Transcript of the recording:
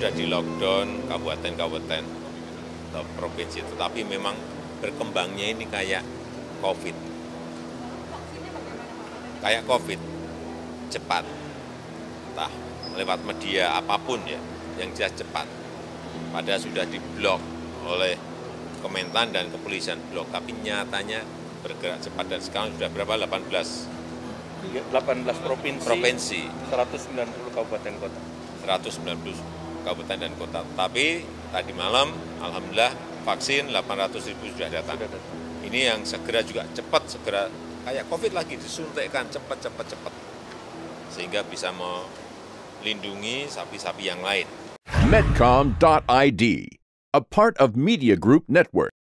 sudah di lockdown kabupaten-kabupaten atau provinsi, tetapi memang berkembangnya ini kayak COVID. Kayak COVID, cepat. Entah lewat media apa pun ya, yang jelas cepat. Padahal sudah diblok oleh Kementan dan kepolisian blok, tapi nyatanya bergerak cepat dan sekarang sudah berapa? 18 18 provinsi, provinsi 190 kabupaten kota. 190 kabupaten dan kota. Tapi tadi malam, alhamdulillah vaksin 800 ribu sudah datang. Ini yang segera juga cepat, segera kayak COVID lagi disuntikkan cepat, cepat, cepat. Sehingga bisa melindungi sapi-sapi yang lain. Medcom.id, a part of Media Group Network.